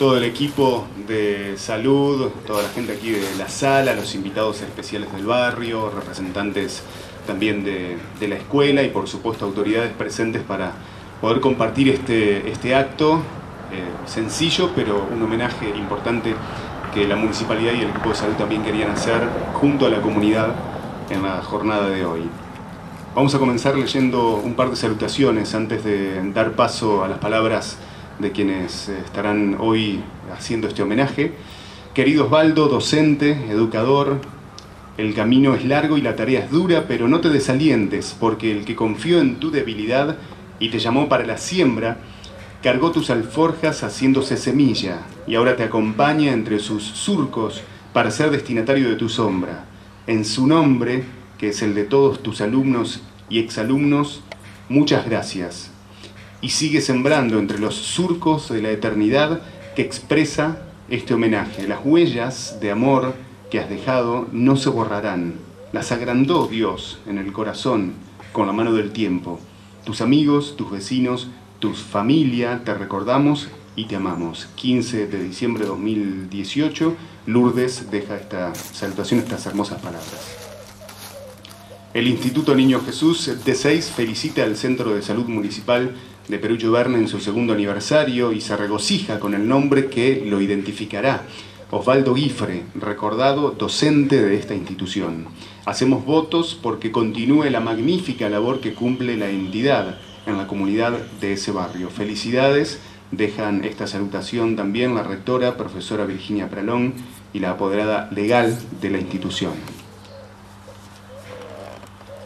todo el equipo de salud, toda la gente aquí de la sala, los invitados especiales del barrio, representantes también de, la escuela y por supuesto autoridades presentes para poder compartir este, este acto eh, sencillo pero un homenaje importante que la municipalidad y el equipo de salud también querían hacer junto a la comunidad en la jornada de hoy. Vamos a comenzar leyendo un par de salutaciones antes de dar paso a las palabras de quienes eh, estarán hoy haciendo este homenaje. Querido Osvaldo, docente, educador, el camino es largo y la tarea es dura, pero no te desalientes, porque el que confió en tu debilidad y te llamó para la siembra, cargó tus alforjas haciéndose semilla, y ahora te acompaña entre sus surcos para ser destinatario de tu sombra. En su nombre, que es el de todos tus alumnos y exalumnos, muchas gracias y sigue sembrando entre los surcos de la eternidad que expresa este homenaje. Las huellas de amor que has dejado no se borrarán. Las agrandó Dios en el corazón con la mano del tiempo. Tus amigos, tus vecinos, tus familia, te recordamos y te amamos. 15 de diciembre de 2018, Lourdes deja esta salutación, estas hermosas palabras. El Instituto Niño Jesús de 6 felicita al Centro de Salud Municipal de Perucho Verne en su segundo aniversario y se regocija con el nombre que lo identificará. Osvaldo Guifre, recordado docente de esta institución. Hacemos votos porque continúe la magnífica labor que cumple la entidad en la comunidad de ese barrio. Felicidades, dejan esta salutación también la rectora, profesora Virginia Pralón, y la apoderada legal de la institución.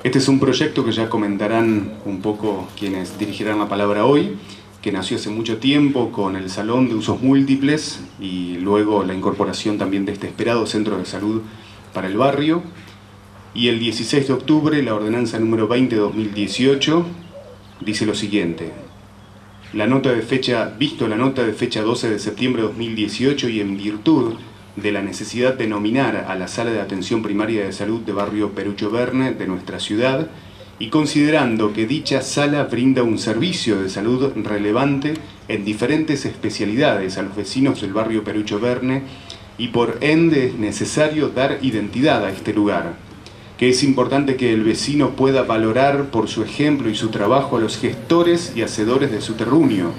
Este es un proyecto que ya comentarán un poco quienes dirigirán la palabra hoy, que nació hace mucho tiempo con el Salón de Usos Múltiples y luego la incorporación también de este esperado centro de salud para el barrio. Y el 16 de octubre, la ordenanza número 20 de 2018 dice lo siguiente. La nota de fecha, visto la nota de fecha 12 de septiembre de 2018 y en virtud de la necesidad de nominar a la sala de atención primaria de salud de barrio Perucho Verne de nuestra ciudad y considerando que dicha sala brinda un servicio de salud relevante en diferentes especialidades a los vecinos del barrio Perucho Verne y por ende es necesario dar identidad a este lugar, que es importante que el vecino pueda valorar por su ejemplo y su trabajo a los gestores y hacedores de su terruño,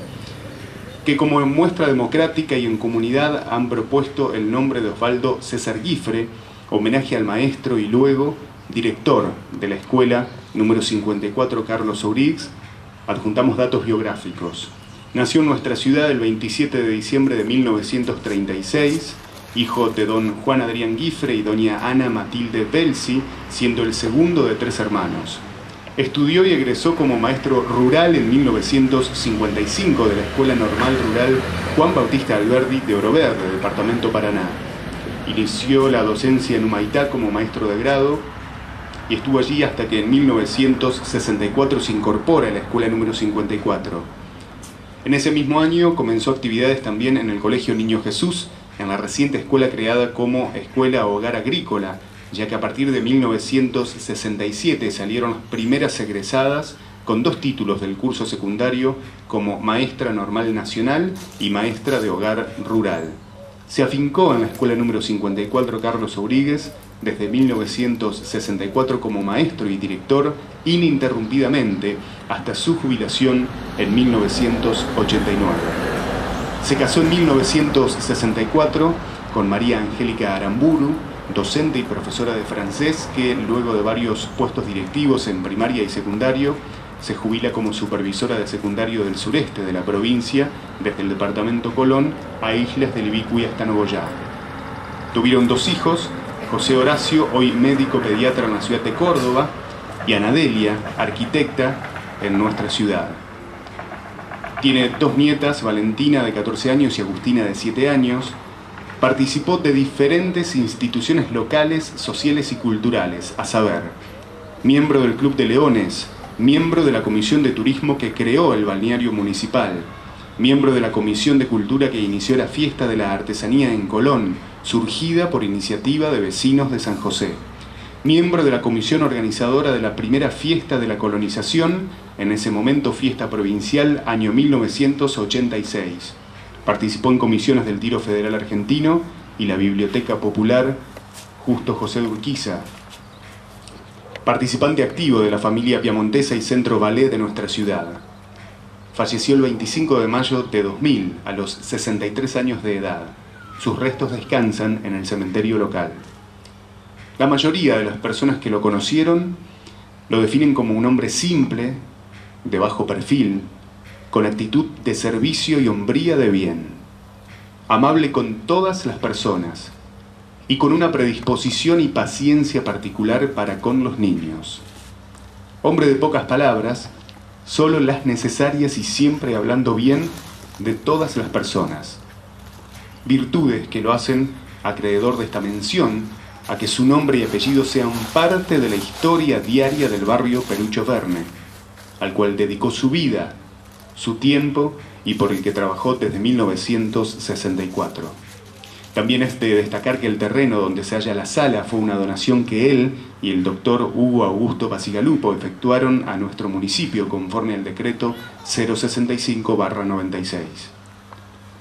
que como muestra democrática y en comunidad han propuesto el nombre de Osvaldo César Guifre, homenaje al maestro y luego director de la escuela número 54 Carlos Aurix, adjuntamos datos biográficos. Nació en nuestra ciudad el 27 de diciembre de 1936, hijo de don Juan Adrián Guifre y doña Ana Matilde Belsi, siendo el segundo de tres hermanos. Estudió y egresó como maestro rural en 1955 de la Escuela Normal Rural Juan Bautista Alberdi de Oro Verde, Departamento Paraná. Inició la docencia en Humaitá como maestro de grado y estuvo allí hasta que en 1964 se incorpora a la escuela número 54. En ese mismo año comenzó actividades también en el Colegio Niño Jesús, en la reciente escuela creada como Escuela Hogar Agrícola, ya que a partir de 1967 salieron las primeras egresadas con dos títulos del curso secundario como Maestra Normal Nacional y Maestra de Hogar Rural. Se afincó en la escuela número 54 Carlos Auríguez desde 1964 como maestro y director ininterrumpidamente hasta su jubilación en 1989. Se casó en 1964 con María Angélica Aramburu, docente y profesora de francés que luego de varios puestos directivos en primaria y secundario se jubila como supervisora de secundario del sureste de la provincia desde el departamento Colón a Islas del Ibicuí hasta Nogoyá. Tuvieron dos hijos, José Horacio, hoy médico pediatra en la ciudad de Córdoba, y Anadelia, arquitecta en nuestra ciudad. Tiene dos nietas, Valentina de 14 años y Agustina de 7 años, Participó de diferentes instituciones locales, sociales y culturales, a saber, miembro del Club de Leones, miembro de la Comisión de Turismo que creó el balneario municipal, miembro de la Comisión de Cultura que inició la fiesta de la artesanía en Colón, surgida por iniciativa de vecinos de San José, miembro de la comisión organizadora de la primera fiesta de la colonización, en ese momento fiesta provincial, año 1986 Participó en comisiones del Tiro Federal Argentino y la Biblioteca Popular Justo José Urquiza. Participante activo de la familia piamontesa y centro ballet de nuestra ciudad. Falleció el 25 de mayo de 2000, a los 63 años de edad. Sus restos descansan en el cementerio local. La mayoría de las personas que lo conocieron lo definen como un hombre simple, de bajo perfil, con actitud de servicio y hombría de bien, amable con todas las personas y con una predisposición y paciencia particular para con los niños. Hombre de pocas palabras, solo las necesarias y siempre hablando bien de todas las personas. Virtudes que lo hacen acreedor de esta mención a que su nombre y apellido sean parte de la historia diaria del barrio Perucho Verne, al cual dedicó su vida, su tiempo y por el que trabajó desde 1964. También es de destacar que el terreno donde se halla la sala fue una donación que él y el doctor Hugo Augusto Basigalupo efectuaron a nuestro municipio conforme al decreto 065-96.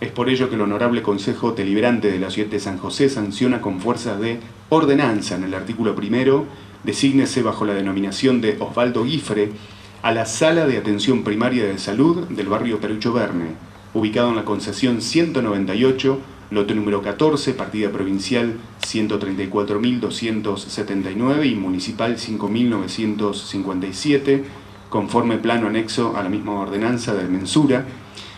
Es por ello que el Honorable Consejo Deliberante de la Ciudad de San José sanciona con fuerza de ordenanza en el artículo primero, desígnese bajo la denominación de Osvaldo Guifre a la Sala de Atención Primaria de Salud del barrio Perucho Verne, ubicado en la concesión 198, lote número 14, partida provincial 134.279 y municipal 5.957, conforme plano anexo a la misma ordenanza de mensura,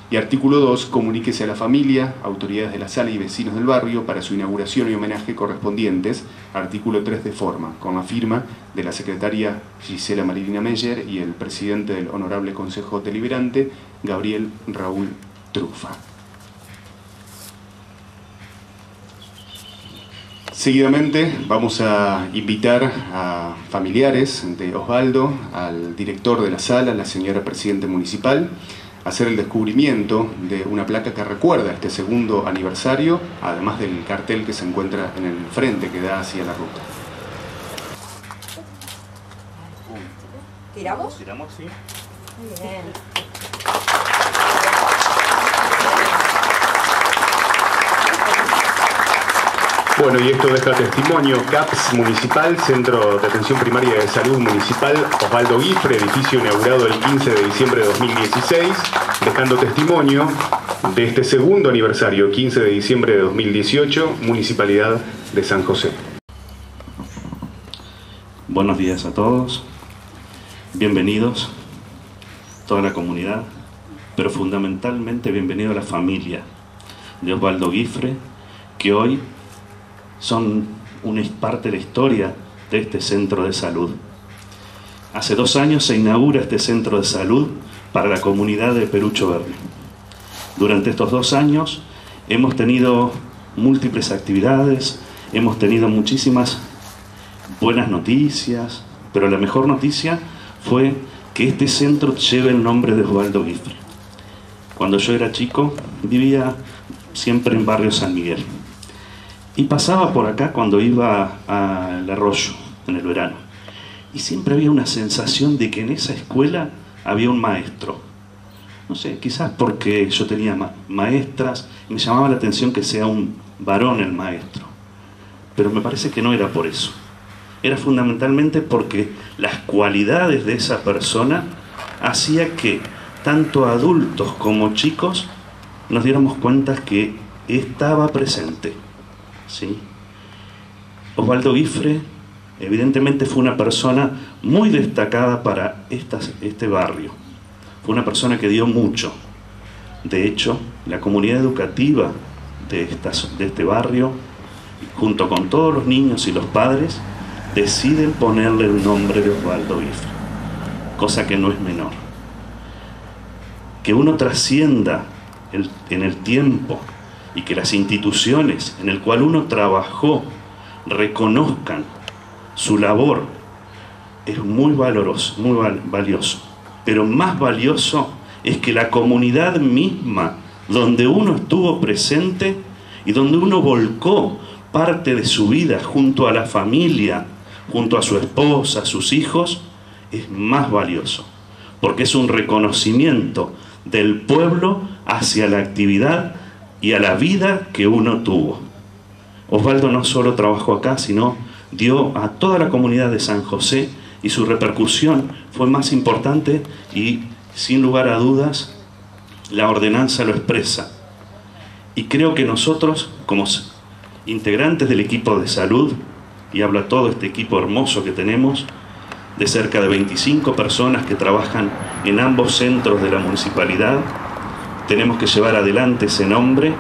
y artículo 2, comuníquese a la familia, autoridades de la sala y vecinos del barrio para su inauguración y homenaje correspondientes. Artículo 3 de forma, con la firma de la secretaria Gisela Marilina Meyer y el presidente del Honorable Consejo Deliberante, Gabriel Raúl Trufa. Seguidamente vamos a invitar a familiares de Osvaldo, al director de la sala, la señora Presidente Municipal, hacer el descubrimiento de una placa que recuerda este segundo aniversario, además del cartel que se encuentra en el frente que da hacia la ruta. ¿Tiramos? Tiramos, sí. Muy bien. Bueno, y esto deja testimonio CAPS Municipal, Centro de Atención Primaria de Salud Municipal, Osvaldo Guifre, edificio inaugurado el 15 de diciembre de 2016, dejando testimonio de este segundo aniversario, 15 de diciembre de 2018, Municipalidad de San José. Buenos días a todos, bienvenidos, toda la comunidad, pero fundamentalmente bienvenido a la familia de Osvaldo Guifre, que hoy son una parte de la historia de este centro de salud. Hace dos años se inaugura este centro de salud para la comunidad de Perucho Verde. Durante estos dos años hemos tenido múltiples actividades, hemos tenido muchísimas buenas noticias, pero la mejor noticia fue que este centro lleve el nombre de Osvaldo Guifre. Cuando yo era chico vivía siempre en barrio San Miguel y pasaba por acá cuando iba al arroyo en el verano. Y siempre había una sensación de que en esa escuela había un maestro. No sé, quizás porque yo tenía maestras y me llamaba la atención que sea un varón el maestro. Pero me parece que no era por eso. Era fundamentalmente porque las cualidades de esa persona hacía que tanto adultos como chicos nos diéramos cuenta que estaba presente ¿sí? Osvaldo Guifre evidentemente fue una persona muy destacada para este barrio. Fue una persona que dio mucho. De hecho, la comunidad educativa de, este barrio, junto con todos los niños y los padres, deciden ponerle el nombre de Osvaldo Guifre, cosa que no es menor. Que uno trascienda en el tiempo y que las instituciones en el cual uno trabajó reconozcan su labor es muy valoroso, muy valioso. Pero más valioso es que la comunidad misma donde uno estuvo presente y donde uno volcó parte de su vida junto a la familia, junto a su esposa, a sus hijos, es más valioso, porque es un reconocimiento del pueblo hacia la actividad y a la vida que uno tuvo. Osvaldo no solo trabajó acá, sino dio a toda la comunidad de San José y su repercusión fue más importante y sin lugar a dudas la ordenanza lo expresa. Y creo que nosotros, como integrantes del equipo de salud, y habla todo este equipo hermoso que tenemos, de cerca de 25 personas que trabajan en ambos centros de la municipalidad, tenemos que llevar adelante ese nombre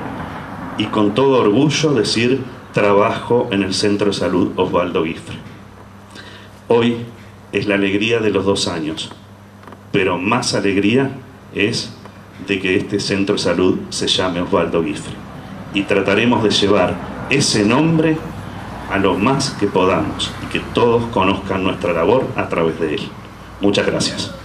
y con todo orgullo decir trabajo en el Centro de Salud Osvaldo Guifre. Hoy es la alegría de los dos años, pero más alegría es de que este centro de salud se llame Osvaldo Guifre. Y trataremos de llevar ese nombre a lo más que podamos y que todos conozcan nuestra labor a través de él. Muchas gracias.